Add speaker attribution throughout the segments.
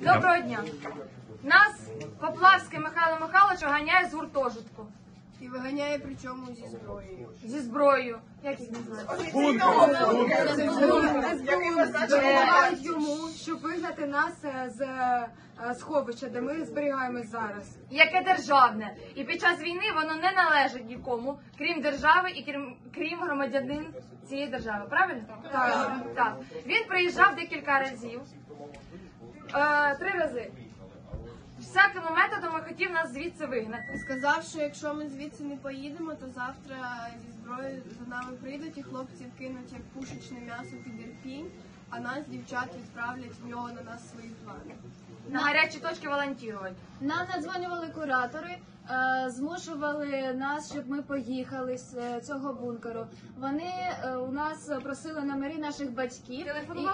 Speaker 1: Доброго дня. Нас Поплавський Михайло Михайлович ганяє з гуртожитку.
Speaker 2: І виганяє причому зі зброєю.
Speaker 1: Зі зброєю. Як їх називають?
Speaker 3: Йому, щоб вигнати нас е, з е, сховища, де ми зберігаємось зараз.
Speaker 1: Яке державне. І під час війни воно не належить нікому, крім держави і крім, крім громадянин цієї держави. Правильно?
Speaker 3: Так.
Speaker 1: Так. Він приїжджав декілька разів. Е, три рази. Всякими методами хотів нас звідси вигнати.
Speaker 2: Сказав, що якщо ми звідси не поїдемо, то завтра зі зброєю за нами прийдуть і хлопців кинуть як пушечне м'ясо під Ірпінь, а нас дівчат відправлять в нього на нас свої плани.
Speaker 1: На гарячі точки волонтірувати.
Speaker 4: Нам надзвонювали куратори, е, змушували нас, щоб ми поїхали з е, цього бункеру. Вони е, у нас просили номери наших батьків,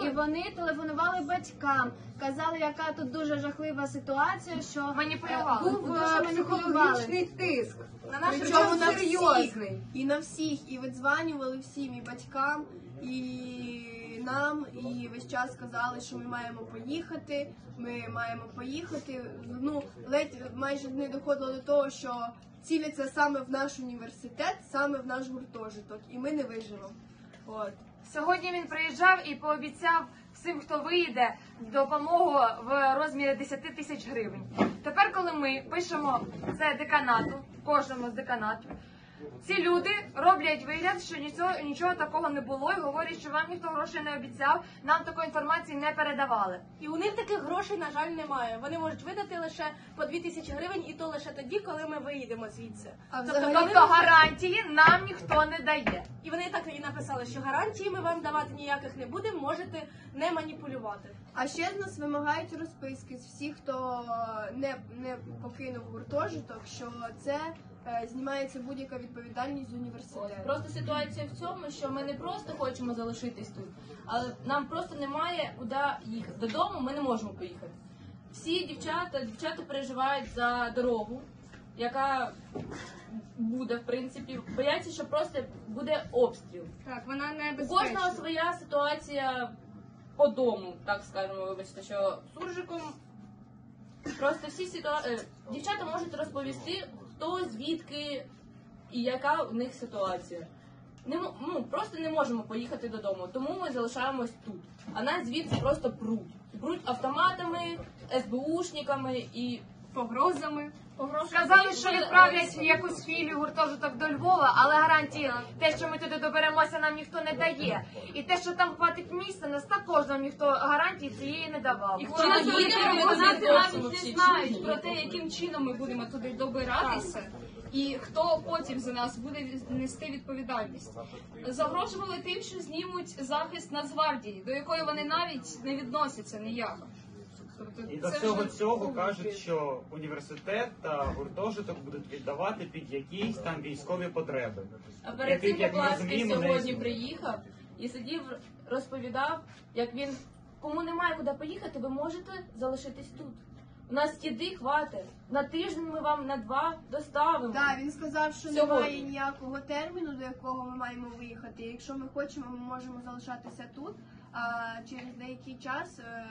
Speaker 4: і, і вони телефонували батькам, казали, яка тут дуже жахлива ситуація, що
Speaker 1: Маніпулювали.
Speaker 4: був маніпулювали.
Speaker 3: психологічний тиск.
Speaker 1: На наших
Speaker 2: Причому на
Speaker 3: серйозний.
Speaker 2: всіх, і на всіх, і видзванювали всім, і батькам, і нам, і весь час казали, що ми маємо поїхати, ми маємо поїхати. Ну, ледь майже не доходило до того, що ціляться саме в наш університет, саме в наш гуртожиток, і ми не виживемо. От.
Speaker 1: Сьогодні він приїжджав і пообіцяв всім, хто вийде, допомогу в розмірі 10 тисяч гривень. Тепер, коли ми пишемо це деканату, кожному з деканатів, ці люди роблять вигляд, що нічого, нічого такого не було, і говорять, що вам ніхто грошей не обіцяв, нам такої інформації не передавали.
Speaker 5: І у них таких грошей, на жаль, немає. Вони можуть видати лише по 2 тисячі гривень, і то лише тоді, коли ми виїдемо звідси.
Speaker 2: А
Speaker 5: Тобто,
Speaker 2: взагалі
Speaker 1: Тобто гарантії нам ніхто не дає.
Speaker 5: І вони так і написали, що гарантії ми вам давати ніяких не будемо, можете не маніпулювати.
Speaker 2: А ще з нас вимагають розписки з всіх, хто не, не покинув гуртожиток, що це знімається будь-яка відповідальність з університету.
Speaker 6: Просто ситуація в цьому, що ми не просто хочемо залишитись тут, але нам просто немає куди їхати. Додому ми не можемо поїхати. Всі дівчата, дівчата переживають за дорогу, яка буде, в принципі, бояться, що просто буде обстріл.
Speaker 3: Так, вона не
Speaker 6: У кожного своя ситуація по дому, так скажемо, вибачте, що суржиком. Просто всі ситуації. Дівчата можуть розповісти, хто звідки і яка у них ситуація. Не, ну, просто не можемо поїхати додому, тому ми залишаємось тут. А нас звідси просто пруть. Пруть автоматами, СБУшниками і
Speaker 3: погрозами.
Speaker 1: Сказали, що відправлять якусь філію гуртожиток до Львова, але гарантії те, що ми туди доберемося, нам ніхто не дає. І те, що там хватить місця, нас також нам ніхто гарантії цієї не давав.
Speaker 6: І коли ми їдемо, ми не
Speaker 3: навіть не знають про те, яким чином ми будемо туди добиратися. І хто потім за нас буде нести відповідальність? Загрожували тим, що знімуть захист Нацгвардії, до якої вони навіть не відносяться ніяк. Тобто
Speaker 7: І до
Speaker 3: це
Speaker 7: всього
Speaker 3: вже
Speaker 7: цього кажуть, що університет та гуртожиток будуть віддавати під якісь там військові потреби.
Speaker 6: А перед
Speaker 7: Яких,
Speaker 6: цим
Speaker 7: як ми
Speaker 6: Поплавський
Speaker 7: розуміємо, не
Speaker 6: сьогодні
Speaker 7: існує.
Speaker 6: приїхав і сидів, розповідав, як він кому немає куди поїхати, ви можете залишитись тут. У нас їди хватить. На тиждень ми вам на два доставимо.
Speaker 2: Так, він сказав, що
Speaker 6: Сьогодні.
Speaker 2: немає ніякого терміну, до якого ми маємо виїхати. Якщо ми хочемо, ми можемо залишатися тут. А через деякий час е,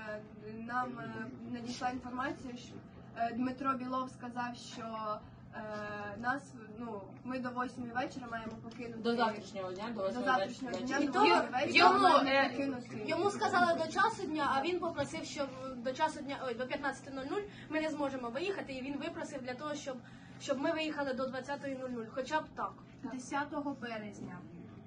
Speaker 2: нам е, надійшла інформація, що е, Дмитро Білов сказав, що нас ну ми до 8 вечора маємо покинути
Speaker 6: До завтрашнього дня, до
Speaker 2: до
Speaker 6: 8
Speaker 2: завтрашнього дня.
Speaker 5: І
Speaker 2: До
Speaker 5: то
Speaker 2: 8 вечора
Speaker 1: йому,
Speaker 2: маємо покинути.
Speaker 5: Йому сказали до часу дня, а він попросив, щоб до часу дня ой, до 15.00 ми не зможемо виїхати, і він випросив для того, щоб, щоб ми виїхали до 20.00, хоча б так.
Speaker 8: 10 березня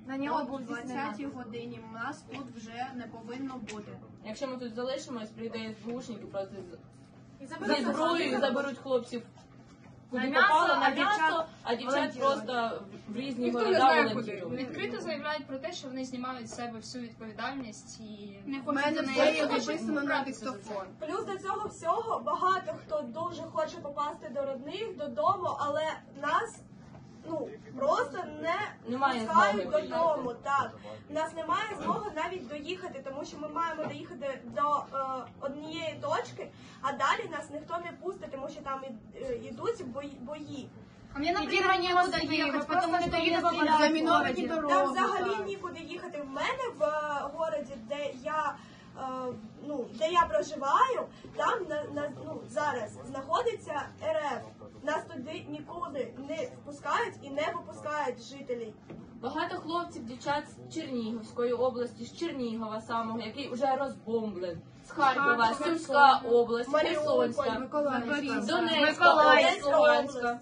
Speaker 1: На нього
Speaker 8: о
Speaker 1: був
Speaker 8: 20 годині нас тут вже не повинно бути.
Speaker 6: Якщо ми тут залишимось, прийде СБУшник і просто з-
Speaker 5: І
Speaker 6: зі
Speaker 5: заберуть
Speaker 6: зброєю заберуть хлопців.
Speaker 1: На
Speaker 6: Куди
Speaker 1: м'ясо,
Speaker 6: попало, на
Speaker 1: а дівчат
Speaker 6: м'ясо, а дівчат
Speaker 1: волонтірувати.
Speaker 6: просто в різні
Speaker 3: Ніхто не
Speaker 6: города
Speaker 3: знає куди.
Speaker 6: волонтірують.
Speaker 3: Відкрито заявляють про те, що вони знімають з себе всю відповідальність і не
Speaker 2: У мене все є записано на диктофон.
Speaker 5: Плюс до цього всього багато хто дуже хоче попасти до родних додому, але нас ну просто не
Speaker 6: Немає
Speaker 5: пускають
Speaker 6: змоги
Speaker 5: додому. Так У нас немає змоги навіть доїхати, тому що ми маємо доїхати до е, однієї точки, а далі нас ніхто не пустить, тому що там і- е, ідуть бої. бої.
Speaker 3: А мені, наприклад, некуда ехать, потому что не
Speaker 2: Заміновані
Speaker 5: Там
Speaker 2: дороги.
Speaker 5: взагалі нікуди їхати. В мене в е, городі, де я е, ну, де я проживаю, там на, на, ну, зараз знаходиться РФ. Нас туди нікуди не впускають і не випускають жителів.
Speaker 6: Багато хлопців, дівчат з Чернігівської області, з Чернігова самого, який вже розбомблен, з Харкова, Сумська область, Херсонська, Донецька,
Speaker 1: Миколаївська
Speaker 6: Луганська.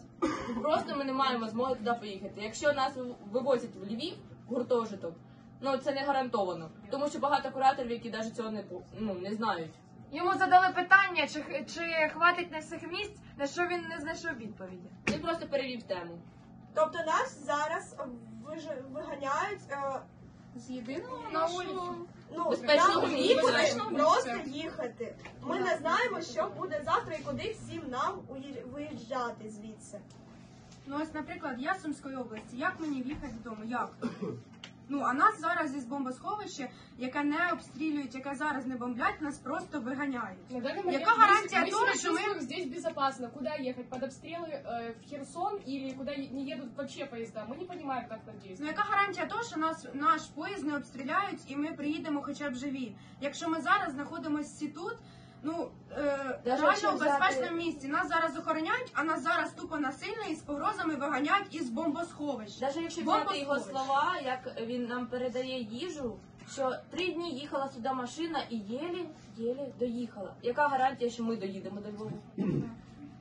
Speaker 6: Просто ми не маємо змоги туди поїхати. Якщо нас вивозять в Львів, гуртожиток, ну це не гарантовано. Тому що багато кураторів, які навіть цього не по- ну, не знають.
Speaker 1: Йому задали питання, чи, чи хватить на всіх місць, на що він не знайшов відповіді.
Speaker 6: Він просто перевів тему.
Speaker 5: Тобто нас зараз виж- виганяють е,
Speaker 3: З єдиного
Speaker 2: На вулицю.
Speaker 5: ну,
Speaker 6: Безпечного
Speaker 5: нам
Speaker 6: місця.
Speaker 5: нікуди
Speaker 3: Безпечного
Speaker 5: просто
Speaker 3: місця.
Speaker 5: їхати. Ми не знаємо, що буде завтра і куди всім нам уї- виїжджати звідси.
Speaker 8: Ну ось, наприклад, я з Сумської області. Як мені в'їхати додому? Як? Ну, а нас зараз із бомбосховища, яке не обстрілюють, яке зараз не бомблять, нас просто виганяють.
Speaker 9: На данный момент
Speaker 8: Яка
Speaker 9: мы-
Speaker 8: гарантия
Speaker 9: мы
Speaker 8: того,
Speaker 9: себя
Speaker 8: что мы-
Speaker 9: чувствуем здесь безопасно? Куда ехать? Под обстрелы э, в Херсон или куда е- не едут вообще поезда? Мы не понимаем, как нам
Speaker 8: Ну
Speaker 9: действовать.
Speaker 8: яка гарантія того, що нас наш поїзд не обстріляють і ми приїдемо хоча б живі? Якщо ми зараз знаходимося всі тут, ну е,
Speaker 6: Даже
Speaker 8: реально в
Speaker 6: взяти-
Speaker 8: безпечному місці. Нас зараз охороняють, а нас зараз тупо насильно і з погрозами виганяють із бомбосховища.
Speaker 6: Навіть якщо взяти його слова, як він нам передає їжу, що три дні їхала сюди машина і єлі-єлі доїхала. Яка гарантія, що ми доїдемо до Львову?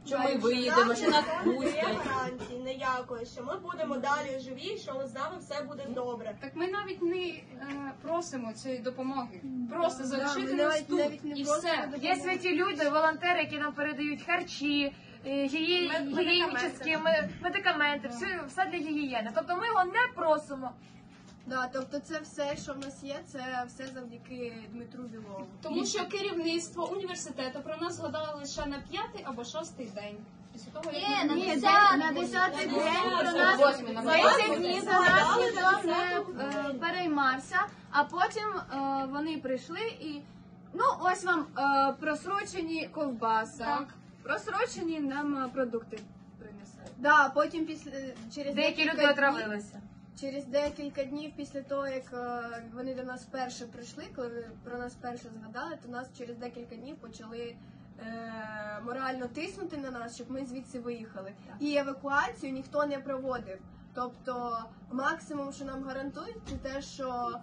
Speaker 6: Що ми виїдемо, що нас пустять?
Speaker 5: гарантії ніякої, що ми будемо далі живі, що з нами все буде добре.
Speaker 3: Так ми навіть не е, просимо цієї допомоги. Просто залишити
Speaker 2: ми
Speaker 3: нас
Speaker 2: навіть-
Speaker 3: тут
Speaker 2: навіть не
Speaker 3: і
Speaker 2: просимо
Speaker 3: все.
Speaker 1: Є святі люди, волонтери, які нам передають харчі, е, гігіє-
Speaker 2: Мед-
Speaker 1: гігієнічні ме- медикаменти, все, все для гігієни. Тобто ми його не просимо.
Speaker 2: Да, тобто це все, що в нас є, це все завдяки Дмитру Білову.
Speaker 3: Тому що керівництво університету про нас згадало лише на п'ятий або шостий день. Після того, як
Speaker 4: Ні, на
Speaker 3: були-
Speaker 4: 10 на 10 день про нас
Speaker 6: Восьмий, на
Speaker 4: 10 днів за нас ніхто не е, переймався, а потім е, вони прийшли і ну ось вам е, просрочені ковбаси,
Speaker 3: Так.
Speaker 4: просрочені нам е, продукти принесли.
Speaker 2: Да, потім після через
Speaker 1: Деякі
Speaker 2: декілька
Speaker 1: люди
Speaker 2: днів-
Speaker 1: отравилися.
Speaker 2: Через декілька днів після того, як е, вони до нас вперше прийшли, коли вони про нас вперше згадали, то нас через декілька днів почали е, морально тиснути на нас, щоб ми звідси виїхали. І евакуацію ніхто не проводив. Тобто максимум, що нам гарантують, це те, що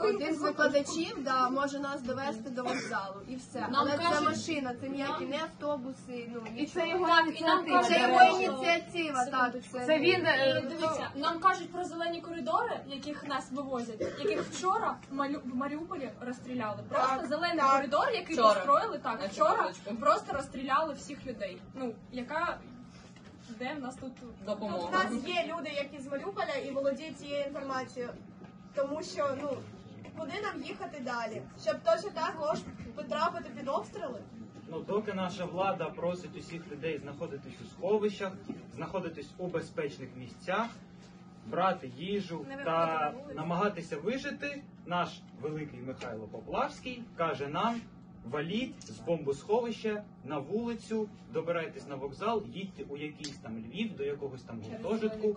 Speaker 2: один з викладачів да, може нас довести до вокзалу і все.
Speaker 3: Нам
Speaker 2: Але це
Speaker 3: кажуть-
Speaker 2: машина, це ніякі не автобуси, ну нічого.
Speaker 1: його
Speaker 3: Так, і нам
Speaker 1: ініціатива.
Speaker 2: Це його
Speaker 3: що-
Speaker 2: ініціатива, так.
Speaker 1: Це він
Speaker 3: І
Speaker 1: е,
Speaker 3: дивіться, нам кажуть про зелені коридори, яких нас вивозять, яких вчора в, Малю... в Маріуполі розстріляли. Просто зелений коридор, який
Speaker 6: Вчора.
Speaker 3: построїли так.
Speaker 6: На
Speaker 3: Вчора
Speaker 6: секундочку.
Speaker 3: просто розстріляли всіх людей. Ну яка де в нас тут
Speaker 5: У нас є люди, які з Маріуполя і володіють цією інформацією. Тому що, ну, куди нам їхати далі? Щоб точно також потрапити під обстріли?
Speaker 7: Ну, доки наша влада просить усіх людей знаходитись у сховищах, знаходитись у безпечних місцях, брати їжу та намагатися вижити, наш великий Михайло Поплавський каже нам: валіть з бомбосховища на вулицю, добирайтесь на вокзал, їдьте у якийсь там Львів, до якогось там гуртожитку,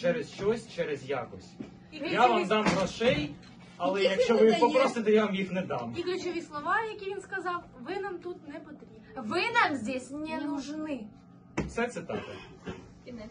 Speaker 7: через щось, через якось. Я вам дам грошей, але
Speaker 2: Яких
Speaker 7: якщо
Speaker 2: він
Speaker 7: ви
Speaker 2: дає?
Speaker 7: попросите, я вам їх не дам.
Speaker 8: І ключові слова, які він сказав, ви нам тут не потрібні.
Speaker 1: ви нам здесь не нужны.
Speaker 7: Все це так.
Speaker 6: Кінець.